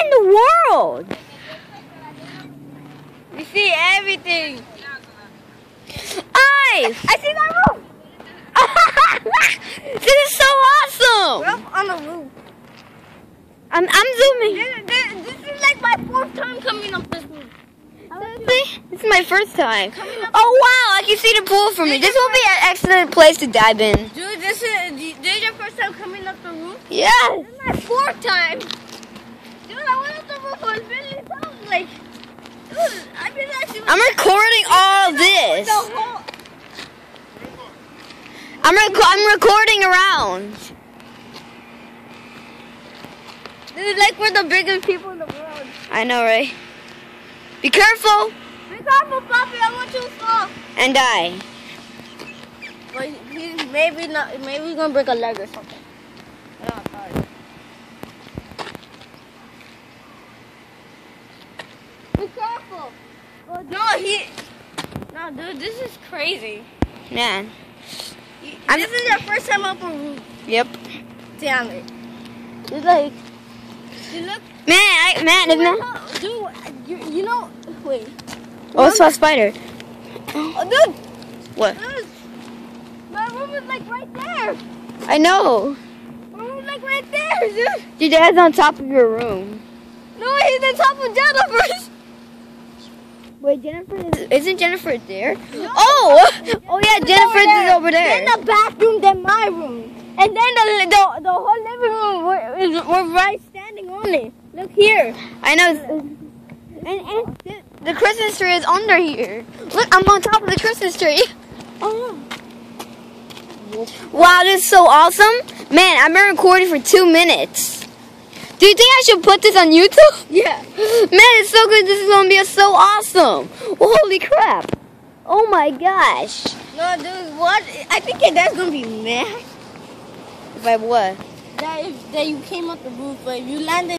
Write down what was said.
in the world? You see everything. Ice! I see that roof. this is so awesome! We're up on the roof. I'm, I'm zooming. This, this, this is like my fourth time coming up this roof. This is my first time. Oh wow, I can see the pool from me. This will be an excellent place to dive in. Dude, this is this is your first time coming up the roof? Yes! This is my fourth time. I'm recording all this. I'm, rec- I'm recording around. this is like we're the biggest people in the world. I know, right? Be careful Be careful, Poppy. I want you to fall. and die. But he's maybe not. Maybe he's gonna break a leg or something. Yeah, sorry. Be careful. No, he. No, dude, this is crazy. Man. You- I'm- this is your first time up a roof. Yep. Damn it. It's like. You look. Man, I, man, isn't that? Oh, Dude, you, you know. Wait. Oh, it's saw a spider. Oh, dude. What? Dude. My room is like right there. I know. My room is like right there, dude. Your dad's on top of your room. No, he's on top of Jennifer's. Wait, Jennifer is, isn't Jennifer there? Oh! oh! Oh yeah, Jennifer's is over there. Then the bathroom, then my room. And then the the, the whole living room, we're, we're right standing on it. Look here. I know. And, and the, the Christmas tree is under here. Look, I'm on top of the Christmas tree. Oh. Wow, this is so awesome. Man, I've been recording for two minutes. Do you think I should put this on YouTube? Yeah. Man, it's so good. This is going to be so awesome. Holy crap. Oh my gosh. No, dude, what? I think your dad's gonna be mad By what? that if that you came up the roof, but you landed.